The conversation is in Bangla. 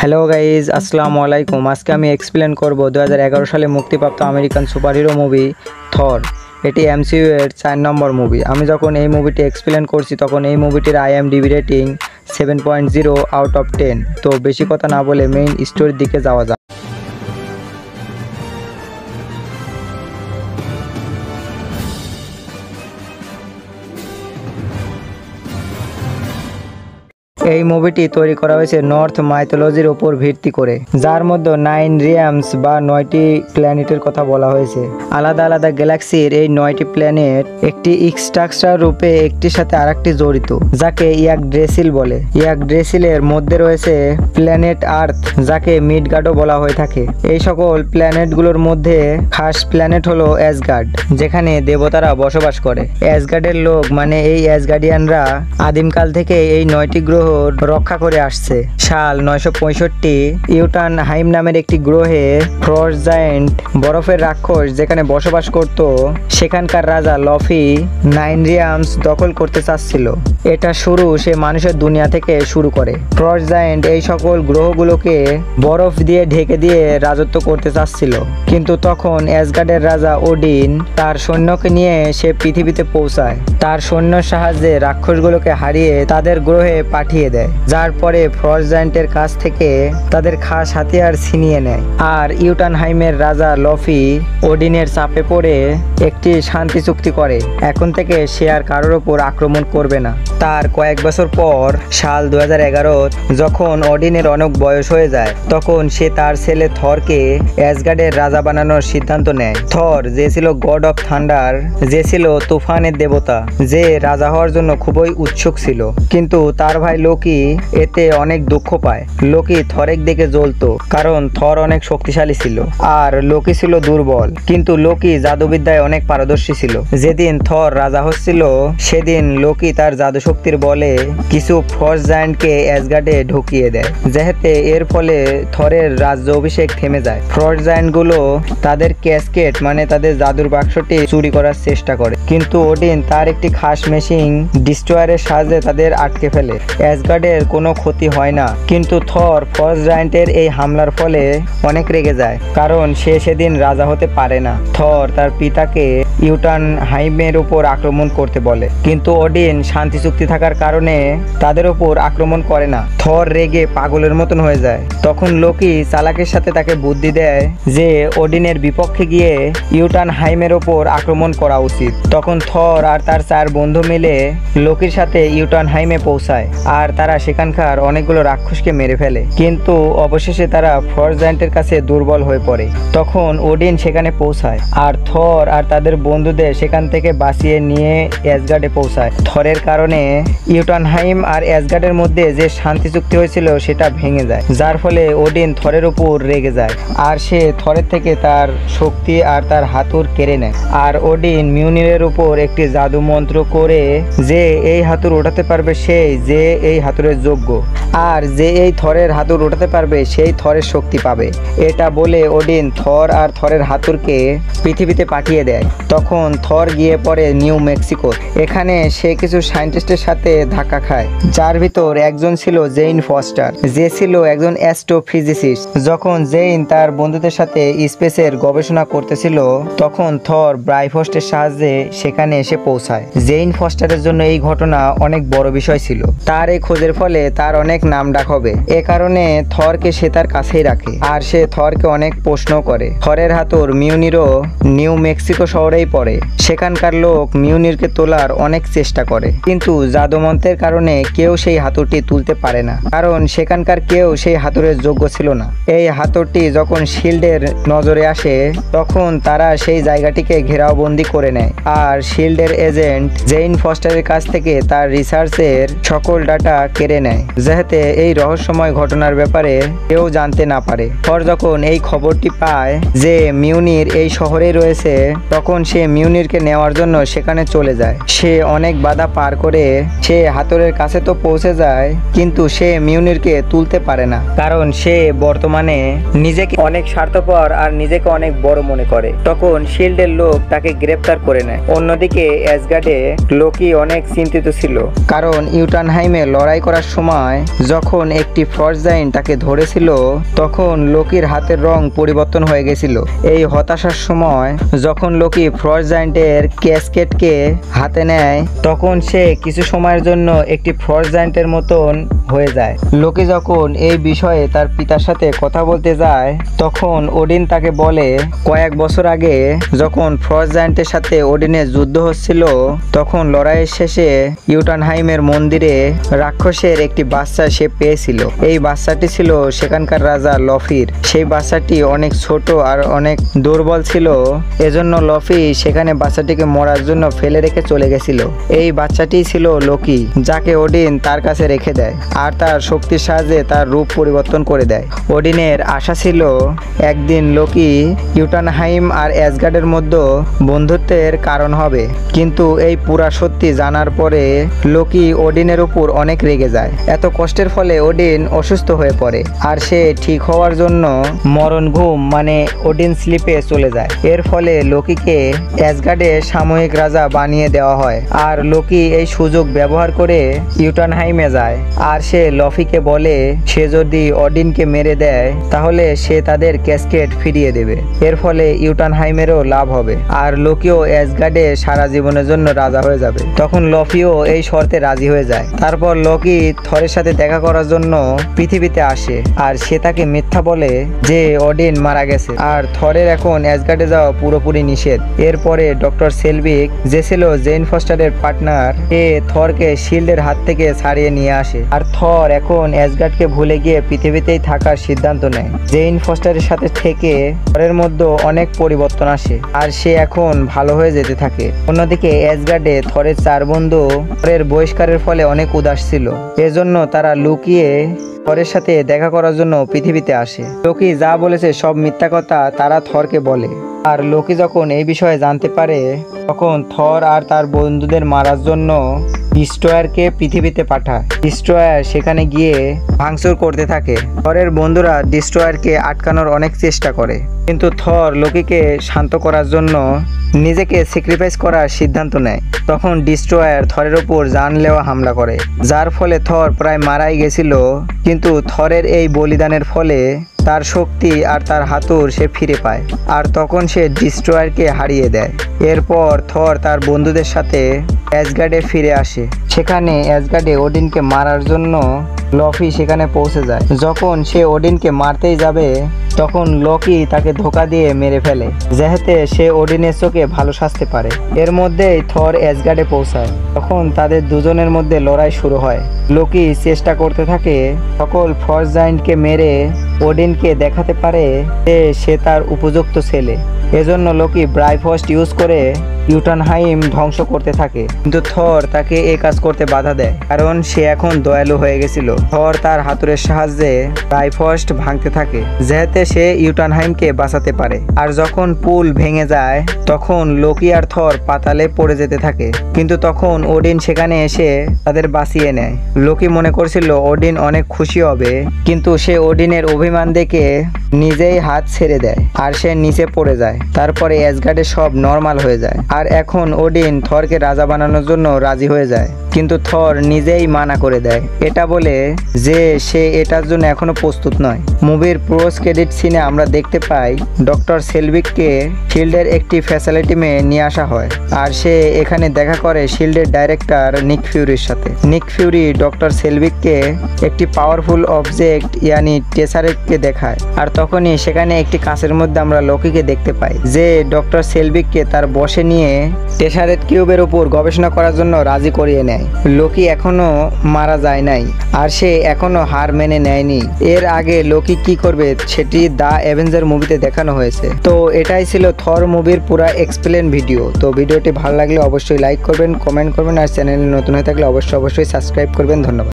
হ্যালো গাইজ আসসালামু আলাইকুম আজকে আমি এক্সপ্লেন করব দু হাজার এগারো সালে মুক্তিপ্রাপ্ত আমেরিকান সুপারহিরো মুভি থর এটি এমসিউ এর চার নম্বর মুভি আমি যখন এই মুভিটি এক্সপ্লেন করছি, তখন এই মুভিটির IMDb rating seven point zero out of ten তো বেশি কথা না বলে মেইন স্টোরির দিকে যাওয়া যাক। এই মুভিটি তৈরি করা হয়েছে নর্থ মাইথোলজির উপর ভিত্তি করে। যার মধ্যে নাইন রিয়ামস বা নয়টি প্ল্যানেটের কথা বলা হয়েছে। আলাদা আলাদা গ্যালাক্সির এই নয়টি প্ল্যানেট একটি স্ট্রাকচার রূপে একটির সাথে আরেকটি জড়িত, যাকে ইয়াক ড্রেসিল বলে। ইয়াক ড্রেসিলের মধ্যে রয়েছে প্ল্যানেট আর্থ যাকে মিডগার্ডও বলা হয়ে থাকে। এই সকল প্ল্যানেটগুলোর মধ্যে খাস প্ল্যানেট হলো অ্যাসগার্ড যেখানে দেবতারা বসবাস করে। অ্যাসগার্ডের লোক মানে এই অ্যাসগার্ডিয়ানরা আদিমকাল থেকে এই নয়টি গ্রহ রক্ষা করে আসছে। সাল নয়শো পঁয়ষট্টি ইউটান হাইম নামের একটি গ্রহে ফ্রস জায়েন্ট বরফের রাক্ষস যেখানে বসবাস করত, সেখানকার রাজা লফি নাইনরিয়ামস দখল করতে চাচ্ছিল। এটা শুরু সে মানুষের দুনিয়া থেকে শুরু করে। ফ্রস জায়েন্ট এই সকল গ্রহগুলোকে বরফ দিয়ে ঢেকে দিয়ে রাজত্ব করতে চাচ্ছিল। কিন্তু তখন অ্যাসগার্ডের রাজা ওডিন তার সৈন্যকে নিয়ে সে পৃথিবীতে পৌঁছায়। তার সৈন্যর সাহায্যে রাক্ষসগুলোকে হারিয়ে তাদের গ্রহে পাঠিয়ে দেয়, যার পরে ফ্রস জায়েন্টের কাছ থেকে তাদের খাস হাতিয়ার ছিনিয়ে নেয়। আর ইউটানহাইমের রাজা লফি ওডিনের চাপে পড়ে একটি শান্তি চুক্তি করে। এখন থেকে সে আর কারোর ওপর আক্রমণ করবে না। তার কয়েক বছর পর, সাল দু যখন অডিনের অনেক বয়স হয়ে যায়, তখন সে তার ছেলে থরকে অ্যাসগার্ডের রাজা বানানোর সিদ্ধান্ত নেয়। থর যে ছিল গড অফ থান্ডার, যে ছিল তুফানের দেবতা, যে রাজা হওয়ার জন্য খুবই উৎসুক ছিল। কিন্তু তার ভাই লোকি এতে অনেক দুঃখ পায়। লোকি থরেক দেখে জ্বলতো, কারণ থর অনেক শক্তিশালী ছিল, আর লোকি ছিল দুর্বল। কিন্তু লোকি জাদুবিদ্যায় অনেক পারদর্শী ছিল। যেদিন থর রাজা হচ্ছিল, সেদিন লোকি তার জাদু শক্তির বলে কিছু ফর্স জায়ান্টকে অ্যাসগার্ডে ঢুকিয়ে দেয়। যেহেতু এর ফলে থরের রাজ্য অভিষেক থেমে যায়। ফ্রস জায়ান্টগুলো তাদের ক্যাসকেট মানে তাদের জাদুর বাক্সটি চুরি করার চেষ্টা করে। কিন্তু ওডিন তার একটি খাস মেশিন ডিস্ট্রয়ারের সাহায্যে তাদের আটকে ফেলে। অ্যাসগার্ডের কোনো ক্ষতি হয় না। কিন্তু থর ফর্স জায়ান্টের এই হামলার ফলে অনেক রেগে যায়, কারণ সে সেদিন রাজা হতে পারে না। থর তার পিতাকে ইউটান হাইমের উপর আক্রমণ করতে বলে। কিন্তু ওডিন শান্তি চুক্তি থাকার কারণে তাদের উপর আক্রমণ করে না। থর রেগে পাগলের মতন হয়ে যায়। তখন লোকি চালাকের সাথে তাকে বুদ্ধি দেয় যে ওডিনের বিপক্ষে গিয়ে ইউটান হাইমের ওপর আক্রমণ করা উচিত। তখন থর আর তার চার বন্ধু মিলে লোকির সাথে ইউটান হাইমে পৌঁছায়। আর তারা সেখানকার অনেকগুলো রাক্ষসকে মেরে ফেলে। কিন্তু অবশেষে তারা ফরজায়েন্টের কাছে দুর্বল হয়ে পড়ে। তখন ওডিন সেখানে পৌঁছায় আর থর আর তাদের বন্ধুদের সেখান থেকে বাঁচিয়ে নিয়ে অ্যাসগার্ডে পৌঁছায়। থরের কারণে ইউটানহাইম আর অ্যাসগার্ডের মধ্যে যে শান্তি চুক্তি হয়েছিল সেটা ভেঙে যায়, যার ফলে ওডিন থরের উপর রেগে যায়। আর সে থরের থেকে তার শক্তি আর তার হাতুর কেড়ে নেয়। আর ওডিন মিউনিরের উপর একটি জাদু মন্ত্র করে যে এই হাতুর ওঠাতে পারবে সেই যে এই হাতুরের যোগ্য। আর যে এই থরের হাতুর উঠাতে পারবে, সেই থরের শক্তি পাবে। এটা বলে ওডিন থর আর থরের হাতুরকে পৃথিবীতে পাঠিয়ে দেয়। তখন থর গিয়ে পড়ে নিউ মেক্সিকো এখানে সে কিছু সায়েন্টিস্টের সাথে ধাক্কা খায়। যার ভিতর একজন ছিল জেইন ফস্টার। যে ছিল একজন অ্যাস্ট্রোফিজিসিস্ট। যখন জেইন তার বন্ধুদের সাথে স্পেসের গবেষণা করতেছিল, তখন থর ব্রাইফস্টের সাহায্যে সেখানে এসে পৌঁছায়। জেইন ফস্টারের জন্য এই ঘটনা অনেক বড় বিষয় ছিল। তার এই খোঁজের ফলে তার অনেক নাম ডাক হবে। এ কারণে থরকে সে তার কাছেই রাখে, আর সে থরকে অনেক প্রশ্ন করে। থরের হাতুর মিউনিরও নিউ মেক্সিকো শহরেই পড়ে। সেখানকার লোক মিউনিরকে তোলার অনেক চেষ্টা করে। কিন্তু জাদুমন্ত্রের কারণে কেউ সেই হাতুরটি তুলতে পারে না। কারণ সেখানকার কেউ সেই হাতুরের যোগ্য ছিল না। এই হাতুরটি যখন শিল্ডের নজরে আসে, তখন তারা সেই জায়গাটিকে ঘেরাওবন্দি করে নেয়। আর শিল্ডের এজেন্ট জেইন ফস্টারের কাছ থেকে তার রিসার্চের সকল ডাটা কেড়ে নেয়, যেহেতু এই রহস্যময় ঘটনার ব্যাপারে কেউ জানতে না পারে। পর যখন এই খবরটি পায় যে মিউনির এই শহরে রয়েছে, তখন সে মিউনিরকে নেওয়ার জন্য সেখানে চলে যায়। সে অনেক বাধা পার করে সে হাতুরের কাছে তো পৌঁছে যায়, কিন্তু সে মিউনিরকে তুলতে পারে না। কারণ সে বর্তমানে নিজেকে অনেক স্বার্থপর আর নিজেকে অনেক বড় মনে করে। তখন শিল্ডের লোক তাকে গ্রেপ্তার করে নেয়। অন্যদিকে অ্যাসগার্ডে লোকি অনেক চিন্তিত ছিল। কারণ ইউটানহাইমে লড়াই করার সময় যখন একটি ফরজাইন তাকে ধরেছিল, তখন লোকির হাতের রং পরিবর্তন হয়ে গেছিল। এই হতাশার সময় যখন লোকি ফরজাইন্টের ক্যাসকেটকে হাতে নেয়, তখন সে কিছু সময়ের জন্য একটি ফরজাইন্টের মতন হয়ে যায়। লোকে যখন এই বিষয়ে তার পিতার সাথে কথা বলতে যায়, তখন ওডিন তাকে বলে, কয়েক বছর আগে যখন ফ্রজাইন্টের সাথে ওডিনের যুদ্ধ হচ্ছিল, তখন লড়াইয়ের শেষে ইউটানহাইমের মন্দিরে রাক্ষসের একটি বাচ্চা সে পেয়েছিল। এই বাচ্চাটি ছিল সেখানকার রাজা লফির। সেই বাচ্চাটি অনেক ছোট আর অনেক দুর্বল ছিল। এজন্য লফি সেখানে বাচ্চাটিকে মরার জন্য ফেলে রেখে চলে গেছিল। এই বাচ্চাটি ছিল লোকি, যাকে ওডিন তার কাছে রেখে দেয়। আর তার শক্তির সাহায্যে তার রূপ পরিবর্তন করে দেয়। ওডিনের আশা ছিল, একদিন লোকি ইউটানহাইম আর অ্যাসগার্ডের মধ্যে বন্ধুত্বের কারণ হবে। কিন্তু এই পুরা সত্যি জানার পরে লোকি ওডিনের উপর অনেক রেগে যায়। এত কষ্টের ফলে ওডিন অসুস্থ হয়ে পড়ে আর সে ঠিক হওয়ার জন্য মরণ ঘুম মানে ওডিন স্লিপে চলে যায়। এর ফলে লোকিকে অ্যাসগার্ডে সাময়িক রাজা বানিয়ে দেওয়া হয়। আর লোকি এই সুযোগ ব্যবহার করে ইউটানহাইমে যায়। আর সে লফিকে বলে, সে যদি অডিনকে মেরে দেয়, তাহলে সে তাদের ক্যাসকেট ফিরিয়ে দেবে। এর ফলে ইউটানহাইমেরও লাভ হবে। আর লোকিও অ্যাসগার্ডে সারা জীবনের জন্য রাজা হয়ে যাবে। তখন লফিও এই শর্তে রাজি হয়ে যায়। তারপর লকি থরের সাথে দেখা করার জন্য পৃথিবীতে আসে। আর সে তাকে মিথ্যা বলে যে অডিন মারা গেছে। আর থরের এখন অ্যাসগার্ডে যাওয়া পুরোপুরি নিষেধ। এরপরে ডক্টর সেলভিক, যে ছিল জেইন ফস্টারের পার্টনার, এ থরকে শিল্ডের হাত থেকে ছাড়িয়ে নিয়ে আসে। আর থর এখন অ্যাসগার্ডকে ভুলে গিয়ে পৃথিবীতেই থাকার সিদ্ধান্ত নেয়। জেইন ফস্টারের সাথে থেকে থরের মধ্যে অনেক পরিবর্তন আসে, আর সে এখন ভালো হয়ে যেতে থাকে। অন্যদিকে অ্যাসগার্ডে থরের চার বন্ধু থরের বহিষ্কারের ফলে অনেক উদাস ছিল। এজন্য তারা লুকিয়ে থরের সাথে দেখা করার জন্য পৃথিবীতে আসে। লোকি যা বলেছে সব মিথ্যা কথা তারা থরকে বলে। আর লোকি যখন এই বিষয়ে জানতে পারে, তখন থর আর তার বন্ধুদের মারার জন্য ডিস্ট্রয়ারকে পৃথিবীতে পাঠায়। ডিস্ট্রয়ার সেখানে গিয়ে ভাঙচুর করতে থাকে। থরের বন্ধুরা ডিস্ট্রয়ারকে আটকানোর অনেক চেষ্টা করে। কিন্তু থর লোকিকে শান্ত করার জন্য নিজেকে স্যাক্রিফাইস করার সিদ্ধান্ত নেয়। তখন ডিস্ট্রয়ার থরের ওপর জানলেওয়া হামলা করে। যার ফলে থর প্রায় মারাই গেছিল, কিন্তু থরের এই বলিদানের ফলে তার শক্তি আর তার হাতুর সে ফিরে পায়, আর তখন সে ডিস্ট্রয়ারকে হারিয়ে দেয়। এরপর থর তার বন্ধুদের সাথে অ্যাসগার্ডে ফিরে আসে। সেখানে অ্যাসগার্ডে ওডিনকে মারার জন্য লফি সেখানে পৌঁছে যায়। যখন সে ওডিনকে মারতেই যাবে, তখন লকি তাকে ধোকা দিয়ে মেরে ফেলে, যেহেতু সে ওডিনের চোখে ভালো সাজতে পারে। এর মধ্যেই থর অ্যাসগার্ডে পৌঁছায়। তখন তাদের দুজনের মধ্যে লড়াই শুরু হয়। লোকি চেষ্টা করতে থাকে, সকল ফর্স জাইন্টকে মেরে ওডিনকে দেখাতে পারে যে সে তার উপযুক্ত ছেলে। এজন্য লোকি ব্রাইফস্ট ইউজ করে ইউটানহাইম ধ্বংস করতে থাকে। কিন্তু থর তাকে এই কাজ করতে বাধা দেয়, কারণ সে এখন দয়ালু হয়ে গেছিল। থর তার হাতুরের সাহায্যে ব্রাইফস্ট ভাঙতে থাকে, যেহেতু সে ইউটানহাইমকে বাঁচাতে পারে। আর যখন পুল ভেঙে যায়, তখন লোকি আর থর পাতালে পড়ে যেতে থাকে। কিন্তু তখন ওডিন সেখানে এসে তাদের বাঁচিয়ে নেয়। লোকি মনে করছিল, ওডিন অনেক খুশি হবে। কিন্তু সে ওডিনের অভিমান দেখে নিজেই হাত ছেড়ে দেয়, আর সে নিচে পড়ে যায়। তারপরে অ্যাসগার্ডে সব নর্মাল হয়ে যায়। আর এখন ওডিন থরকে রাজা বানানোর জন্য রাজি হয়ে যায়। কিন্তু থর নিজেই মানা করে দেয়। এটা বলে যে সে এটার জন্য এখনও প্রস্তুত নয়। মুভির পোস্ট ক্রেডিট সিনে আমরা দেখতে পাই, ডক্টর সেলভিককে শিল্ডের একটি ফ্যাসিলিটিমে নিয়ে আসা হয়। আর সে এখানে দেখা করে শিল্ডের ডাইরেক্টর নিক ফিউরির সাথে। নিক ফিউরি ডক্টর সেলভিককে একটি পাওয়ারফুল অবজেক্ট, ইয়ানি টেসারেটকে দেখায়। আর তখনই সেখানে একটি কাঁচের মধ্যে আমরা লোকিকে দেখতে পাই, যে ডক্টর সেলভিককে তার বসে নিয়ে টেসারেট কিউবের উপর গবেষণা করার জন্য রাজি করিয়ে নেয়। লোকি এখনও মারা যায় নাই, আর সে এখনও হার মেনে নেয়নি। এর আগে লোকি কি করবে সেটি দা অ্যাভেঞ্জার মুভিতে দেখানো হয়েছে। তো এটাই ছিল থর মুভির পুরা এক্সপ্লেন ভিডিও তো ভিডিওটি ভালো লাগলে অবশ্যই লাইক করবেন কমেন্ট করবেন, আর চ্যানেলে নতুন হয়ে থাকলে অবশ্যই অবশ্যই সাবস্ক্রাইব করবেন। ধন্যবাদ।